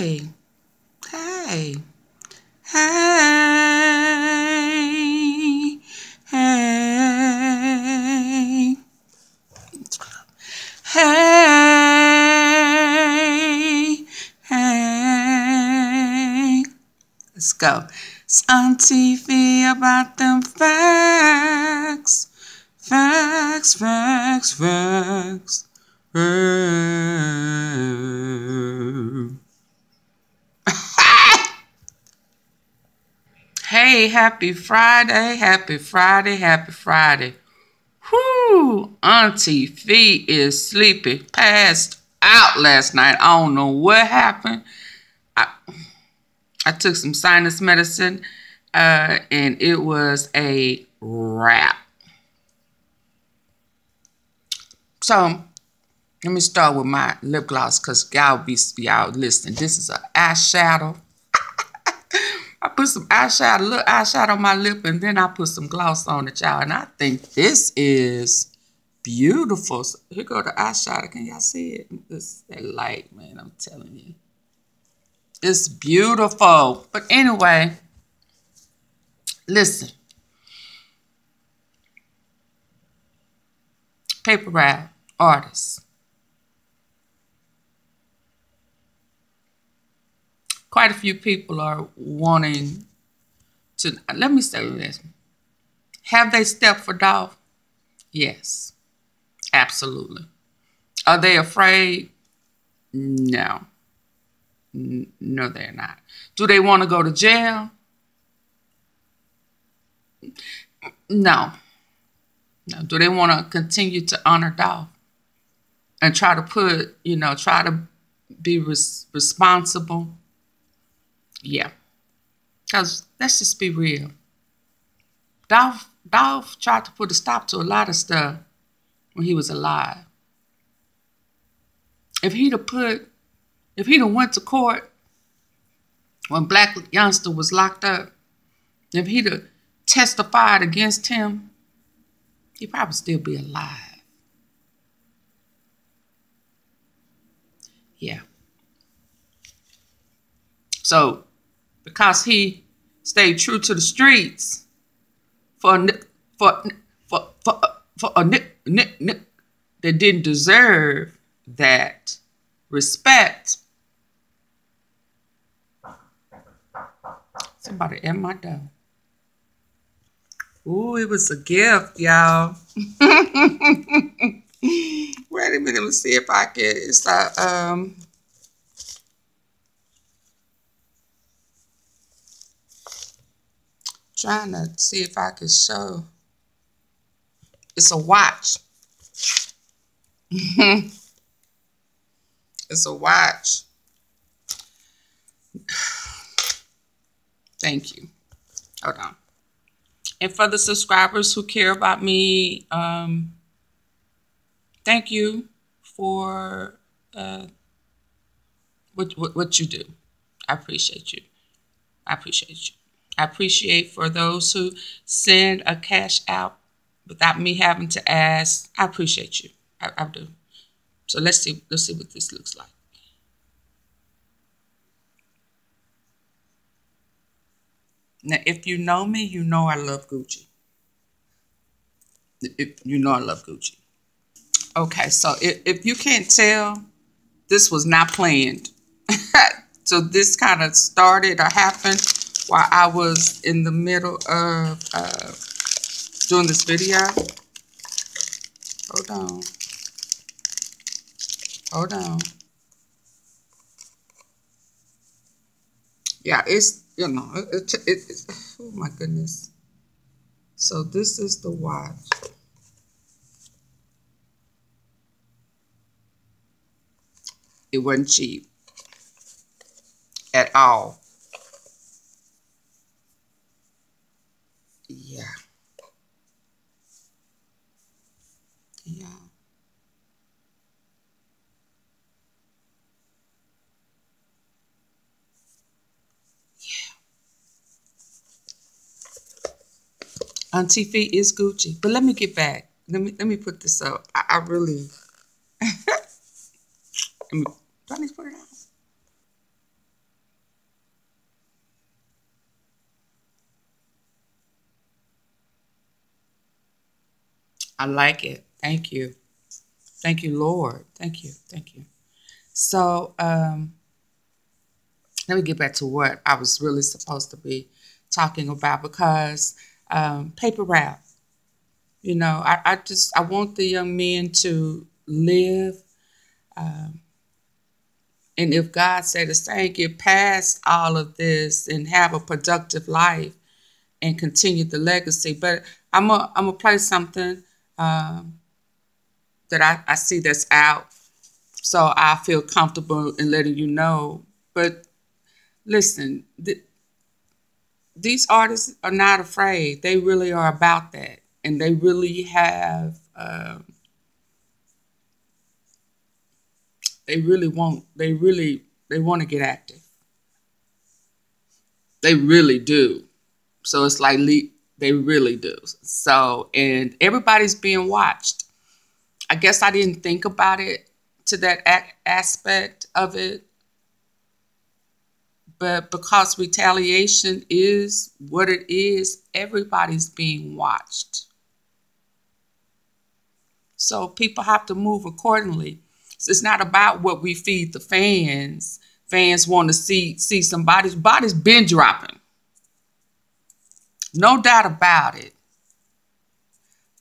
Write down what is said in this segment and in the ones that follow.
Hey, hey, hey, hey, hey, hey. Let's go. It's on TV about them facts, facts, facts, facts. Hey, happy Friday, happy Friday, happy Friday. Whoo, Auntie Fee is sleepy, passed out last night. I don't know what happened. I, I took some sinus medicine uh, and it was a wrap. So, let me start with my lip gloss because y'all be y'all listening. This is an eyeshadow I put some eyeshadow, eyeshadow on my lip, and then I put some gloss on it, y'all. And I think this is beautiful. So here go the eyeshadow. Can y'all see it? This that light, man. I'm telling you. It's beautiful. But anyway, listen. Paper route artists. Quite a few people are wanting to. Let me say this: Have they stepped for Dolph? Yes, absolutely. Are they afraid? No. No, they're not. Do they want to go to jail? No. No. Do they want to continue to honor Dolph and try to put, you know, try to be res responsible yeah. Because let's just be real. Dolph, Dolph tried to put a stop to a lot of stuff when he was alive. If he'd have put, if he'd have went to court when Black Youngsta was locked up, if he'd have testified against him, he'd probably still be alive. Yeah. So because he stayed true to the streets for for for for, for a nick, nick, nick that didn't deserve that respect. Somebody at my door. Ooh, it was a gift, y'all. Wait a minute, let me see if I can. It's a um. Trying to see if I can show. It's a watch. it's a watch. Thank you. Hold on. And for the subscribers who care about me, um, thank you for uh, what, what, what you do. I appreciate you. I appreciate you. I appreciate for those who send a cash out without me having to ask. I appreciate you. I, I do. So let's see. Let's see what this looks like. Now, if you know me, you know I love Gucci. If you know I love Gucci. Okay, so if, if you can't tell, this was not planned. so this kind of started or happened while I was in the middle of uh, doing this video. Hold on. Hold on. Yeah, it's, you know, it, it, it, oh my goodness. So this is the watch. It wasn't cheap at all. Auntie is Gucci. But let me get back. Let me let me put this up. I, I really. me, do I need to put it out? I like it. Thank you. Thank you, Lord. Thank you. Thank you. So, um, let me get back to what I was really supposed to be talking about because um, Paper Route. You know, I, I just I want the young men to live. Um, and if God said the same, get past all of this and have a productive life and continue the legacy. But I'm gonna I'm gonna play something um, that I, I see that's out, so I feel comfortable in letting you know. But listen, th- these artists are not afraid. They really are about that, and they really have. Um, they really want. They really. They want to get active. They really do. So it's like they really do. So and everybody's being watched. I guess I didn't think about it to that aspect of it but because retaliation is what it is, everybody's being watched. So people have to move accordingly. It's not about what we feed the fans. Fans want to see see somebody's body's been dropping. No doubt about it.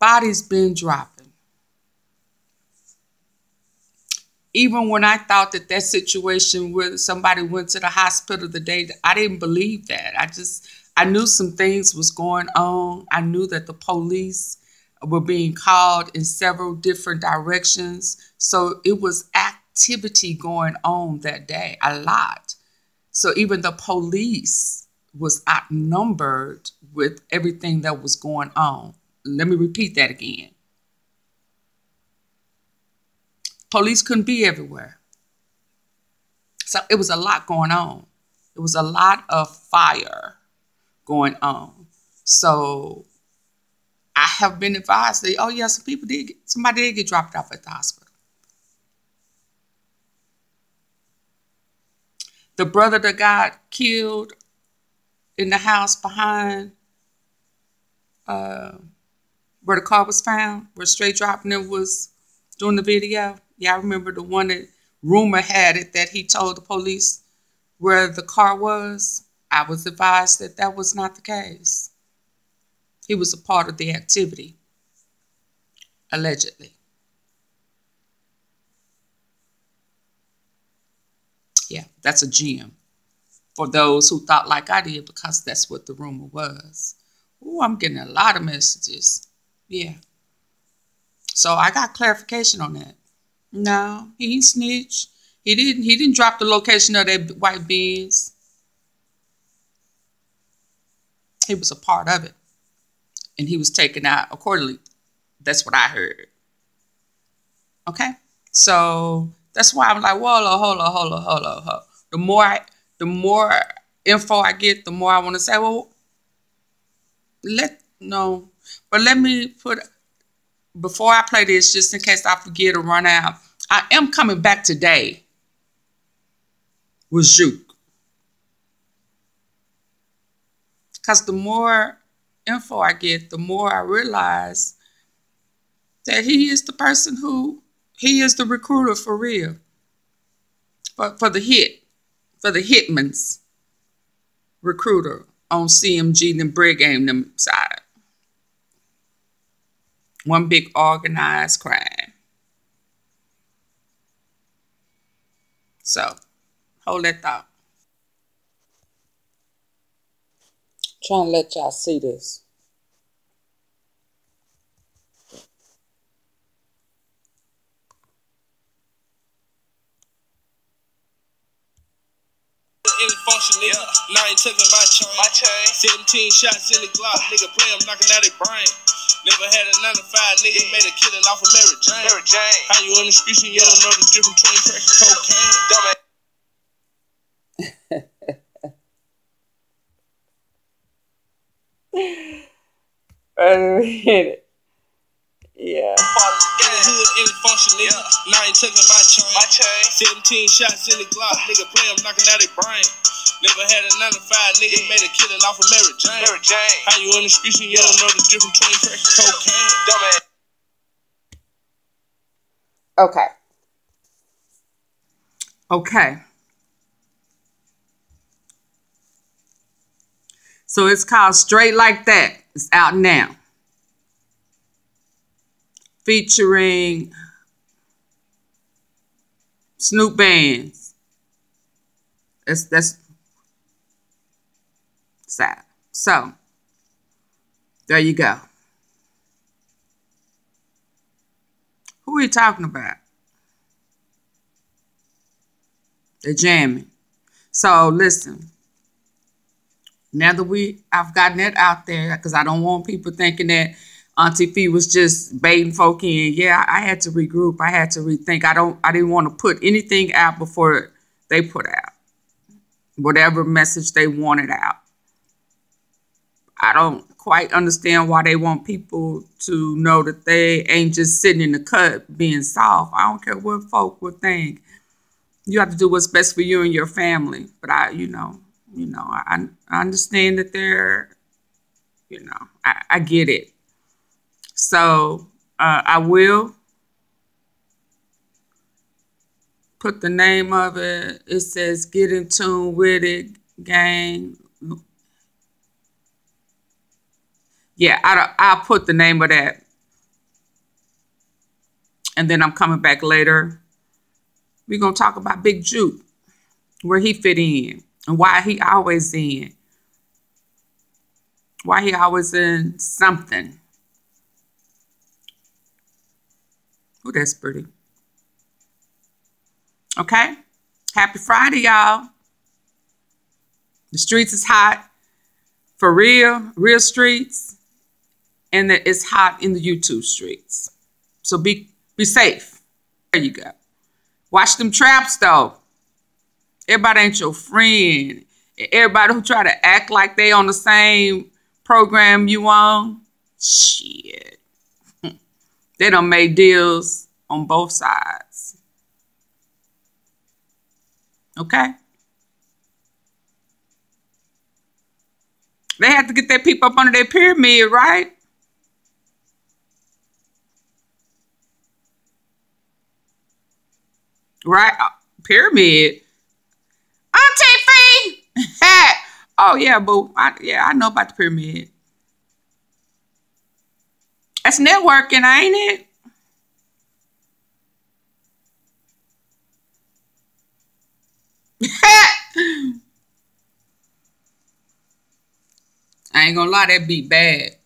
Body's been dropping. Even when I thought that that situation where somebody went to the hospital the day, I didn't believe that. I just, I knew some things was going on. I knew that the police were being called in several different directions. So it was activity going on that day, a lot. So even the police was outnumbered with everything that was going on. Let me repeat that again. Police couldn't be everywhere. So it was a lot going on. It was a lot of fire going on. So I have been advised that, oh, yeah, some people did get, somebody did get dropped off at the hospital. The brother that got killed in the house behind uh, where the car was found, where Straight Dropping it was doing the video. Y'all remember the one that rumor had it that he told the police where the car was? I was advised that that was not the case. He was a part of the activity, allegedly. Yeah, that's a gem for those who thought like I did because that's what the rumor was. Oh, I'm getting a lot of messages. Yeah. So I got clarification on that. No, he snitch. He didn't. He didn't drop the location of that white Benz. He was a part of it, and he was taken out accordingly. That's what I heard. Okay, so that's why I'm like, whoa, hold on, hold on, hold on, hold on. The more I, the more info I get, the more I want to say, well, let no, but let me put before I play this, just in case I forget or run out, I am coming back today with Jook. Because the more info I get, the more I realize that he is the person who, he is the recruiter for real. But for the hit, for the hitman's recruiter on CMG and Bread Gang them side one big organized crime. So, hold that thought. trying to let y'all see this. any function, nigga. Yeah. Now ain't taking my chain. My chain. 17 shots in the Glock, nigga. Play them knocking out their brain. Never had a 9 to 5 nigga, made a killing off of Mary Jane. Mary Jane. How you in the streets and you don't know the difference between crack and cocaine? Dumbass. Wait a minute. Yeah. In the hood, in the function, nigga. Yeah. Now ain't taking my chain. My chain. 17 shots in the Glock, nigga. Play them knocking out their brain. Never had a 9 to 5 nigga, made a killing off of Mary Jane. Mary Jane. How you in the streets and you don't know the difference between crack and cocaine? Dumbass. Okay. Okay. So it's called Straight Like That. It's out now. Featuring Snupe Bandz. That's that's So there you go. Who are you talking about? They're jamming. So listen. Now that we I've gotten that out there, because I don't want people thinking that Auntie Fee was just baiting folk in. Yeah, I had to regroup. I had to rethink. I don't I didn't want to put anything out before they put out. Whatever message they wanted out. I don't quite understand why they want people to know that they ain't just sitting in the cut being soft. I don't care what folk would think. You have to do what's best for you and your family. But I, you know, you know, I, I understand that they're, you know, I, I get it. So uh, I will put the name of it. It says Get in Tune with It Gang yeah, I, I'll put the name of that. And then I'm coming back later. We're going to talk about Big Jook, where he fit in and why he always in. Why he always in something. Oh, that's pretty. Okay? Happy Friday, y'all. The streets is hot. For real, real streets and that it's hot in the YouTube streets. So be be safe. There you go. Watch them traps though. Everybody ain't your friend. Everybody who try to act like they on the same program you on, shit. they don't make deals on both sides. Okay? They have to get their people up under their pyramid, right? Right? Uh, pyramid. Auntie Fee. oh yeah, boo. I, yeah, I know about the pyramid. That's networking, ain't it? I ain't gonna lie, that beat bad.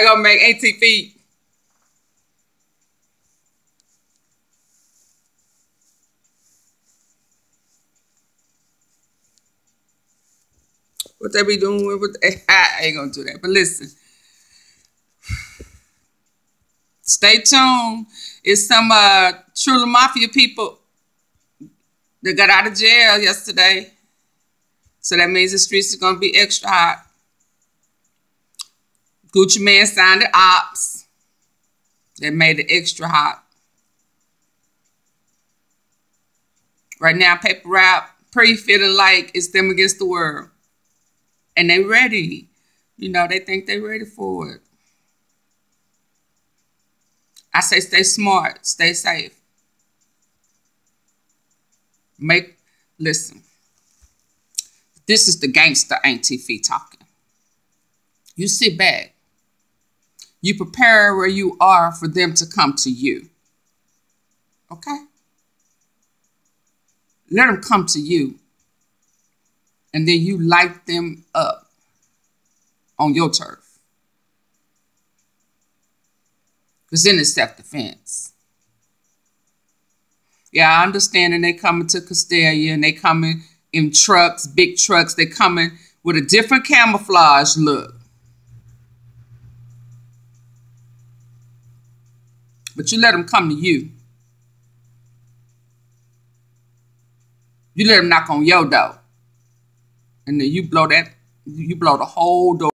Y'all gonna make 18 feet. What they be doing with I ain't gonna do that. But listen. Stay tuned. It's some uh Mafia people that got out of jail yesterday. So that means the streets are gonna be extra hot. Gucci Mane signed the ops. That made it extra hot. Right now, Paper Route pretty feeling like it's them against the world. And they ready. You know, they think they ready for it. I say stay smart, stay safe. Make, listen. This is the gangster Auntie Fee talking. You sit back you prepare where you are for them to come to you. Okay? Let them come to you. And then you light them up on your turf. Because then it's self defense. Yeah, I understand. And they coming to Castalia and they coming in trucks, big trucks. They coming with a different camouflage look. But you let them come to you. You let them knock on your door. And then you blow that, you blow the whole door